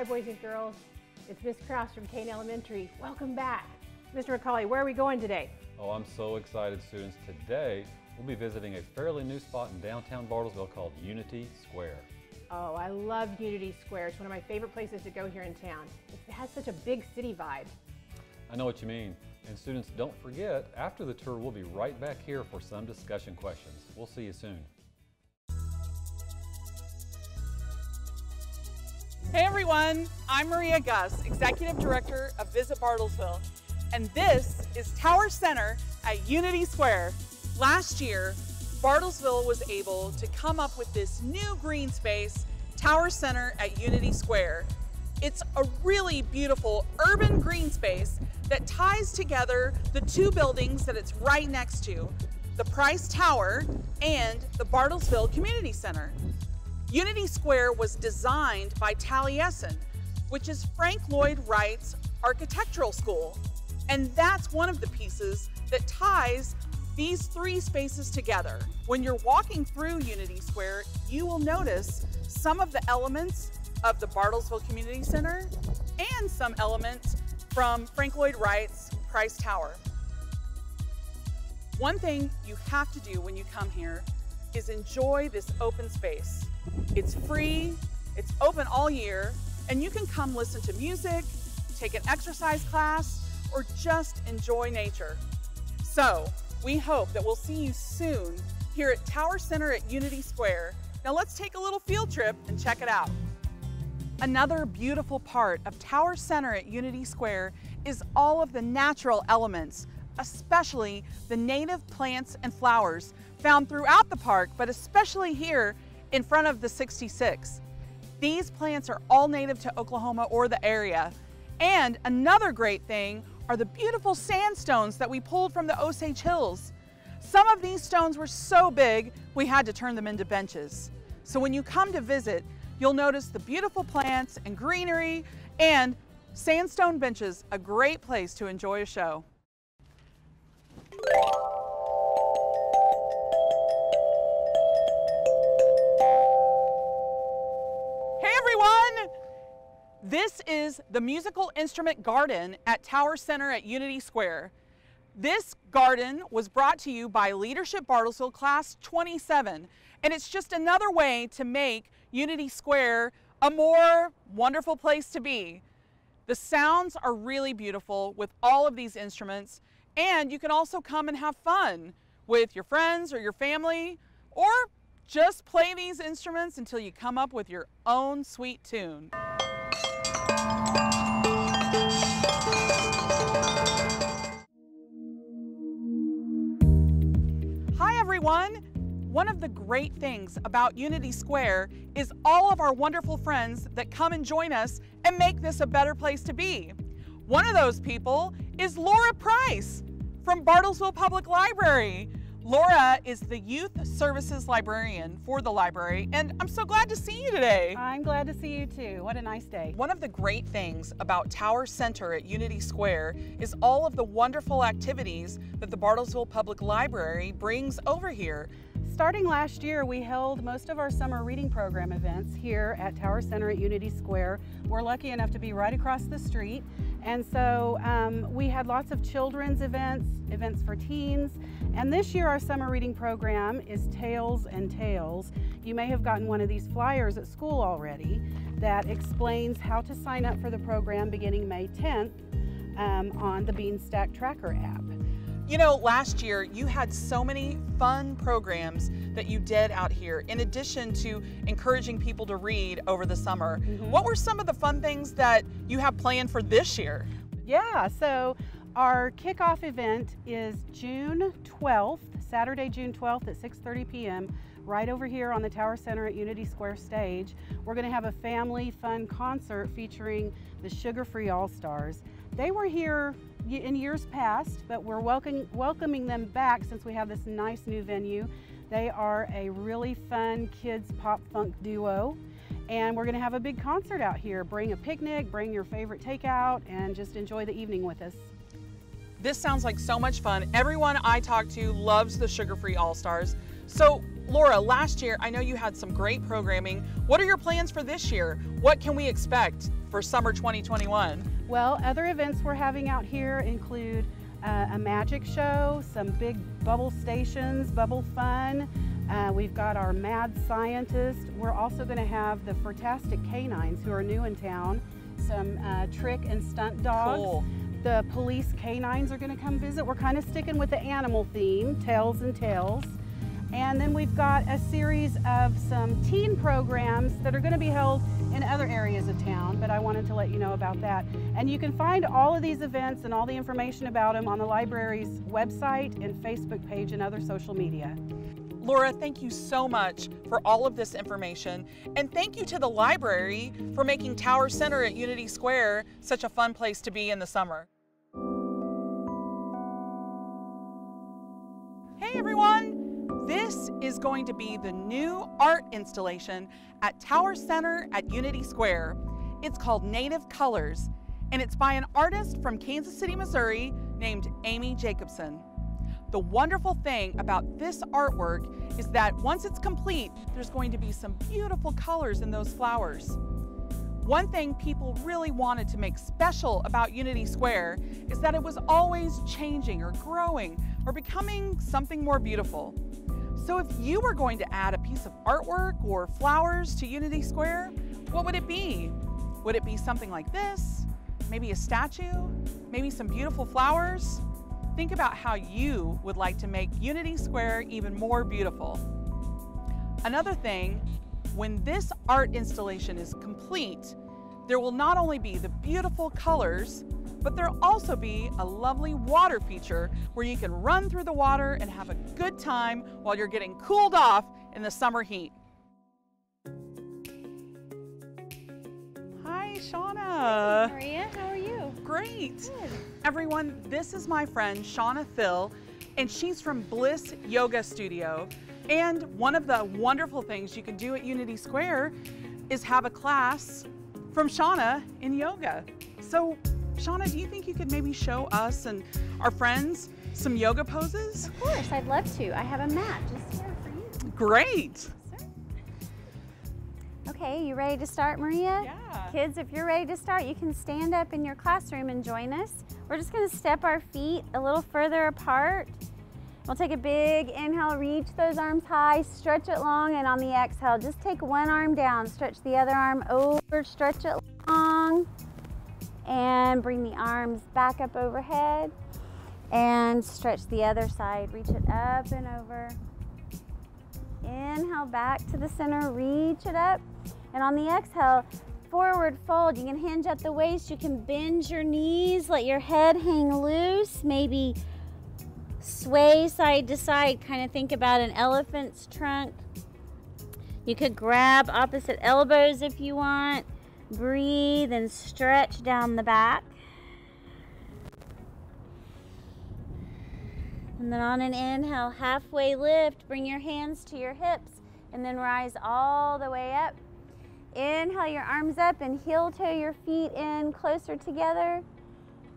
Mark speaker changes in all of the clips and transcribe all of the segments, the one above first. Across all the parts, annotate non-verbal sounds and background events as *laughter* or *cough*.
Speaker 1: Hi, boys and girls. It's Miss Kraus from Kane Elementary. Welcome back. Mr. McCauley, where are we going today?
Speaker 2: Oh, I'm so excited, students. Today, we'll be visiting a fairly new spot in downtown Bartlesville called Unity Square.
Speaker 1: Oh, I love Unity Square. It's one of my favorite places to go here in town. It has such a big city vibe.
Speaker 2: I know what you mean. And students, don't forget, after the tour, we'll be right back here for some discussion questions. We'll see you soon.
Speaker 3: Hey everyone, I'm Maria Gus, Executive Director of Visit Bartlesville, and this is Tower Center at Unity Square. Last year, Bartlesville was able to come up with this new green space, Tower Center at Unity Square. It's a really beautiful urban green space that ties together the two buildings that it's right next to, the Price Tower and the Bartlesville Community Center. Unity Square was designed by Taliesin, which is Frank Lloyd Wright's architectural school. And that's one of the pieces that ties these three spaces together. When you're walking through Unity Square, you will notice some of the elements of the Bartlesville Community Center and some elements from Frank Lloyd Wright's Price Tower. One thing you have to do when you come here is enjoy this open space. It's free, it's open all year, and you can come listen to music, take an exercise class, or just enjoy nature. So, we hope that we'll see you soon here at Tower Center at Unity Square. Now let's take a little field trip and check it out. Another beautiful part of Tower Center at Unity Square is all of the natural elements, especially the native plants and flowers found throughout the park, but especially here in front of the 66. These plants are all native to Oklahoma or the area. And another great thing are the beautiful sandstones that we pulled from the Osage Hills. Some of these stones were so big, we had to turn them into benches. So when you come to visit, you'll notice the beautiful plants and greenery and sandstone benches, a great place to enjoy a show. The musical instrument garden at Tower Center at Unity Square. This garden was brought to you by Leadership Bartlesville Class 27, and it's just another way to make Unity Square a more wonderful place to be. The sounds are really beautiful with all of these instruments, and you can also come and have fun with your friends or your family, or just play these instruments until you come up with your own sweet tune. Everyone! One of the great things about Unity Square is all of our wonderful friends that come and join us and make this a better place to be. One of those people is Laura Price from Bartlesville Public Library. Laura is the Youth Services Librarian for the library, and I'm so glad to see you today.
Speaker 4: I'm glad to see you too. What a nice day.
Speaker 3: One of the great things about Tower Center at Unity Square is all of the wonderful activities that the Bartlesville Public Library brings over here.
Speaker 4: Starting last year, we held most of our summer reading program events here at Tower Center at Unity Square. We're lucky enough to be right across the street. And so um, we had lots of children's events, events for teens. And this year our summer reading program is Tails and Tales. You may have gotten one of these flyers at school already that explains how to sign up for the program beginning May 10th um, on the Beanstack Tracker app.
Speaker 3: You know, last year you had so many fun programs that you did out here, in addition to encouraging people to read over the summer. Mm -hmm. What were some of the fun things that you have planned for this year?
Speaker 4: Yeah, so our kickoff event is June 12th, Saturday, June 12th at 6.30 p.m., right over here on the Tower Center at Unity Square stage. We're gonna have a family fun concert featuring the Sugar Free All-Stars. They were here in years past, but we're welcoming, welcoming them back since we have this nice new venue. They are a really fun kids pop funk duo and we're gonna have a big concert out here. Bring a picnic, bring your favorite takeout, and just enjoy the evening with us.
Speaker 3: This sounds like so much fun. Everyone I talk to loves the Sugar Free All-Stars. So Laura, last year I know you had some great programming. What are your plans for this year? What can we expect for summer 2021?
Speaker 4: Well, other events we're having out here include uh, a magic show, some big bubble stations, bubble fun. Uh, we've got our mad scientist. We're also going to have the Fantastic Canines who are new in town, some uh, trick and stunt dogs.
Speaker 3: Cool.
Speaker 4: The police canines are going to come visit. We're kind of sticking with the animal theme, tails and tales. And then we've got a series of some teen programs that are going to be held in other areas of town, but I wanted to let you know about that. And you can find all of these events and all the information about them on the library's website and Facebook page and other social media.
Speaker 3: Laura, thank you so much for all of this information. And thank you to the library for making Tower Center at Unity Square such a fun place to be in the summer. Hey everyone! Is going to be the new art installation at Tower Center at Unity Square. It's called Native Colors, and it's by an artist from Kansas City, Missouri named Amy Jacobson. The wonderful thing about this artwork is that once it's complete, there's going to be some beautiful colors in those flowers. One thing people really wanted to make special about Unity Square is that it was always changing or growing or becoming something more beautiful. So if you were going to add a piece of artwork or flowers to Unity Square, what would it be? Would it be something like this? Maybe a statue? Maybe some beautiful flowers? Think about how you would like to make Unity Square even more beautiful. Another thing, when this art installation is complete, there will not only be the beautiful colors, but there'll also be a lovely water feature where you can run through the water and have a good time while you're getting cooled off in the summer heat. Hi, Shauna.
Speaker 5: Maria, how are you?
Speaker 3: Great.
Speaker 5: Good.
Speaker 3: Everyone, this is my friend Shauna Phil, and she's from Bliss Yoga Studio. And one of the wonderful things you can do at Unity Square is have a class from Shauna in yoga. So, Shauna, do you think you could maybe show us and our friends some yoga poses?
Speaker 5: Of course, I'd love to. I have a mat just here for you.
Speaker 3: Great.
Speaker 5: Okay, you ready to start, Maria?
Speaker 3: Yeah.
Speaker 5: Kids, if you're ready to start, you can stand up in your classroom and join us. We're just gonna step our feet a little further apart. We'll take a big inhale, reach those arms high, stretch it long, and on the exhale, just take one arm down, stretch the other arm over, stretch it long, and bring the arms back up overhead, and stretch the other side, reach it up and over. Inhale back to the center, reach it up, and on the exhale, forward fold. You can hinge at the waist, you can bend your knees, let your head hang loose, maybe sway side to side, kind of think about an elephant's trunk. You could grab opposite elbows if you want. Breathe and stretch down the back. And then on an inhale, halfway lift, bring your hands to your hips and then rise all the way up. Inhale your arms up and heel toe your feet in closer together.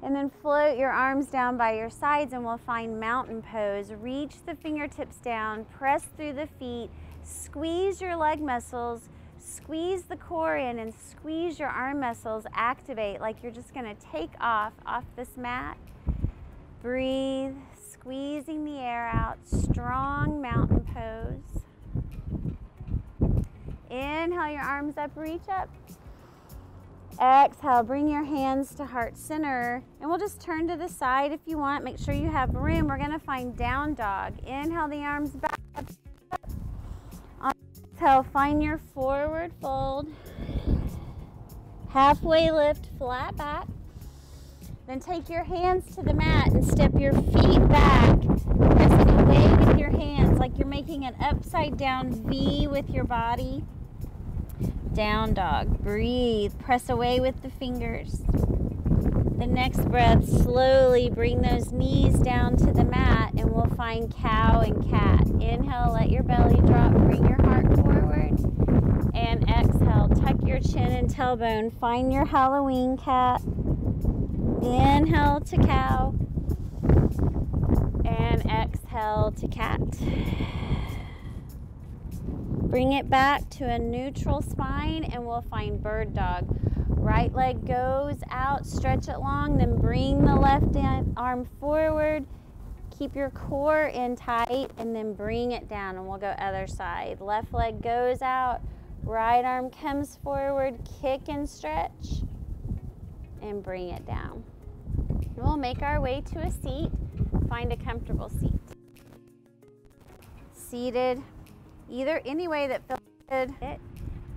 Speaker 5: And then float your arms down by your sides and we'll find mountain pose. Reach the fingertips down, press through the feet, squeeze your leg muscles, squeeze the core in and squeeze your arm muscles. Activate like you're just gonna take off off this mat. Breathe, squeezing the air out, strong mountain pose. Inhale your arms up, reach up. Exhale, bring your hands to heart center. And we'll just turn to the side if you want. Make sure you have room. We're gonna find down dog. Inhale the arms back exhale, find your forward fold. Halfway lift, flat back. Then take your hands to the mat and step your feet back. Pressing away with your hands like you're making an upside down V with your body. Down dog. Breathe. Press away with the fingers. The next breath, slowly bring those knees down to the mat and we'll find cow and cat. Inhale, let your belly drop, bring your heart forward. And exhale, tuck your chin and tailbone. Find your Halloween cat. Inhale to cow. And exhale to cat. Bring it back to a neutral spine and we'll find bird dog. Right leg goes out, stretch it long, then bring the left arm forward. Keep your core in tight and then bring it down and we'll go other side. Left leg goes out, right arm comes forward, kick and stretch and bring it down. We'll make our way to a seat, find a comfortable seat. Seated, either any way that feels good.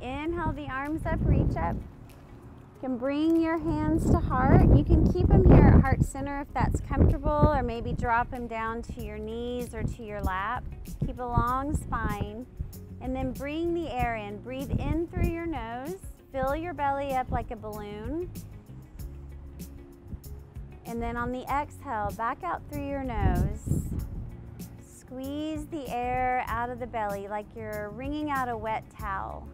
Speaker 5: Inhale the arms up, reach up. You can bring your hands to heart. You can keep them here at heart center if that's comfortable, or maybe drop them down to your knees or to your lap. Keep a long spine. And then bring the air in. Breathe in through your nose. Fill your belly up like a balloon. And then on the exhale, back out through your nose. Squeeze the air out of the belly like you're wringing out a wet towel.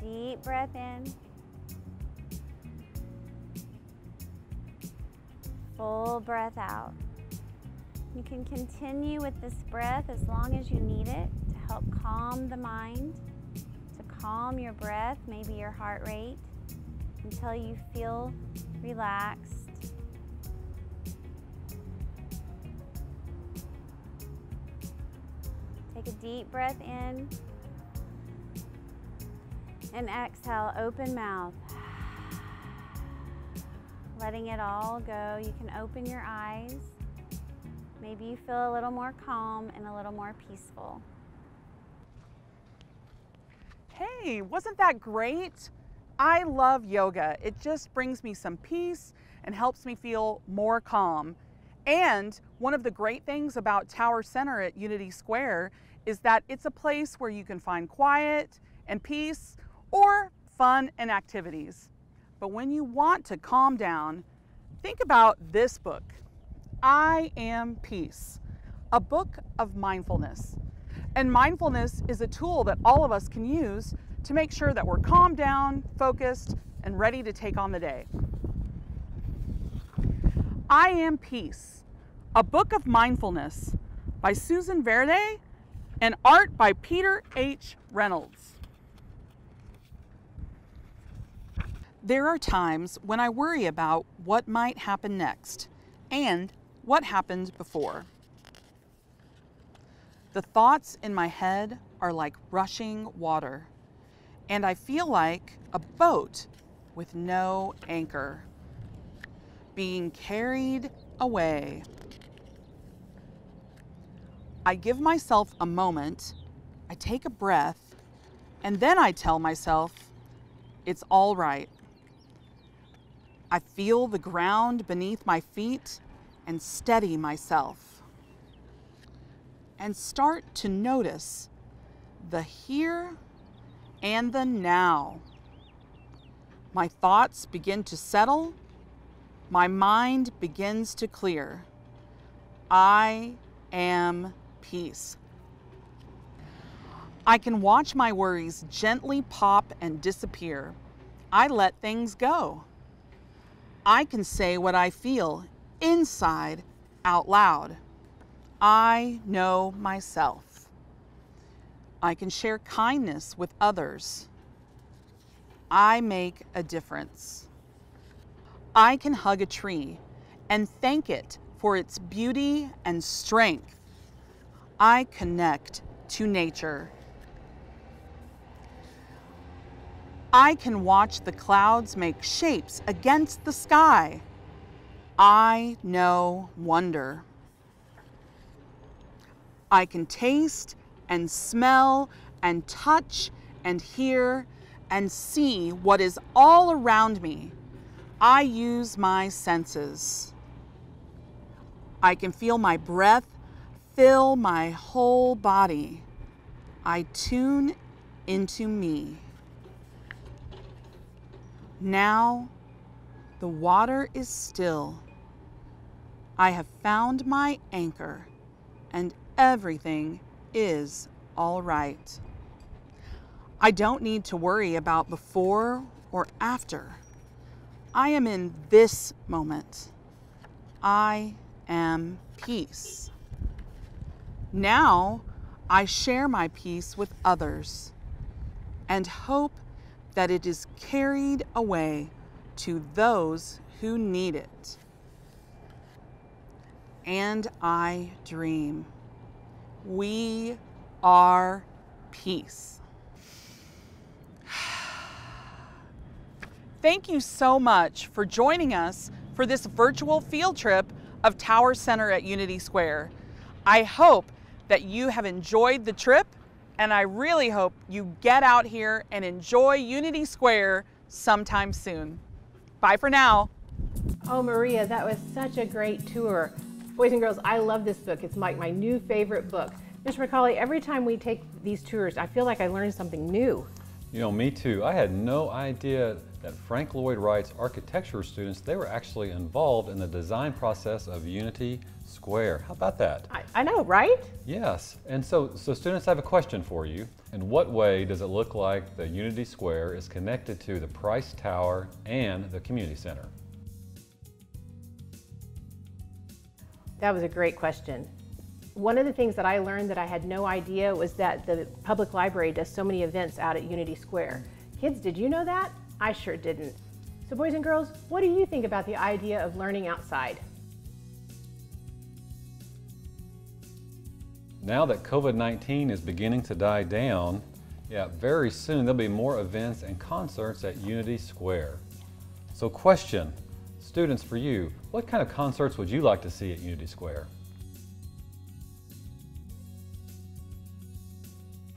Speaker 5: Deep breath in. Full breath out. You can continue with this breath as long as you need it help calm the mind, to calm your breath, maybe your heart rate, until you feel relaxed. Take a deep breath in and exhale, open mouth letting it all go. You can open your eyes. Maybe you feel a little more calm and a little more peaceful.
Speaker 3: Hey, wasn't that great? I love yoga. It just brings me some peace and helps me feel more calm. And one of the great things about Tower Center at Unity Square is that it's a place where you can find quiet and peace or fun and activities. But when you want to calm down, think about this book, I Am Peace, a book of mindfulness. And mindfulness is a tool that all of us can use to make sure that we're calmed down, focused, and ready to take on the day. I Am Peace, a book of mindfulness by Susan Verde and art by Peter H. Reynolds. There are times when I worry about what might happen next and what happened before. The thoughts in my head are like rushing water, and I feel like a boat with no anchor, being carried away. I give myself a moment, I take a breath, and then I tell myself, it's all right. I feel the ground beneath my feet and steady myself. And start to notice the here and the now. My thoughts begin to settle. My mind begins to clear. I am peace. I can watch my worries gently pop and disappear. I let things go. I can say what I feel inside out loud. I know myself. I can share kindness with others. I make a difference. I can hug a tree and thank it for its beauty and strength. I connect to nature I can watch the clouds make shapes against the sky. I know wonder. I can taste and smell and touch and hear and see what is all around me. I use my senses. I can feel my breath fill my whole body. I tune into me. Now the water is still. I have found my anchor, and everything is all right. I don't need to worry about before or after. I am in this moment. I am peace. Now I share my peace with others and hope that it is carried away to those who need it. And I dream. We are peace. *sighs* Thank you so much for joining us for this virtual field trip of Tower Center at Unity Square. I hope that you have enjoyed the trip and I really hope you get out here and enjoy Unity Square sometime soon. Bye for now.
Speaker 1: Oh, Maria, that was such a great tour. Boys and girls, I love this book. It's like my new favorite book. Mr. McCauley, every time we take these tours, I feel like I learn something new.
Speaker 2: You know, me too. I had no idea that Frank Lloyd Wright's architecture students, they were actually involved in the design process of Unity Square. How about that?
Speaker 1: I, I know, right?
Speaker 2: Yes. And so, so students, I have a question for you. In what way does it look like the Unity Square is connected to the Price Tower and the Community Center?
Speaker 1: That was a great question. One of the things that I learned that I had no idea was that the public library does so many events out at Unity Square. Kids, did you know that? I sure didn't. So boys and girls, what do you think about the idea of learning outside?
Speaker 2: Now that COVID-19 is beginning to die down, yeah, very soon there'll be more events and concerts at Unity Square. So question, students for you, what kind of concerts would you like to see at Unity Square?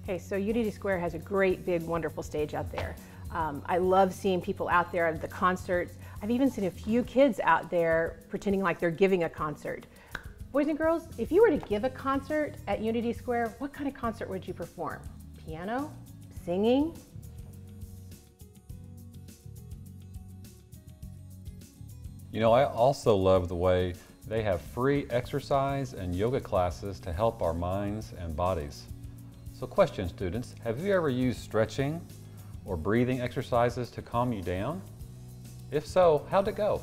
Speaker 1: Okay, so Unity Square has a great, big, wonderful stage out there. Um, I love seeing people out there at the concerts. I've even seen a few kids out there pretending like they're giving a concert. Boys and girls, if you were to give a concert at Unity Square, what kind of concert would you perform? Piano? Singing?
Speaker 2: You know, I also love the way they have free exercise and yoga classes to help our minds and bodies. So question students, have you ever used stretching or breathing exercises to calm you down? If so, how'd it go?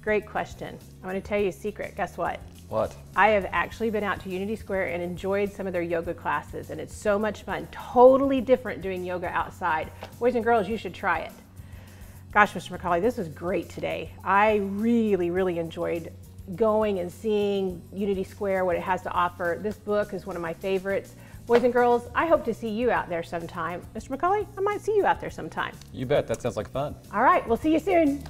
Speaker 1: Great question. I want to tell you a secret. Guess what?
Speaker 2: What?
Speaker 1: I have actually been out to Unity Square and enjoyed some of their yoga classes, and it's so much fun. Totally different doing yoga outside. Boys and girls, you should try it. Gosh, Mr. McCauley, this was great today. I really, really enjoyed going and seeing Unity Square, what it has to offer. This book is one of my favorites. Boys and girls, I hope to see you out there sometime. Mr. McCauley, I might see you out there sometime.
Speaker 2: You bet, that sounds like fun.
Speaker 1: All right, we'll see you soon.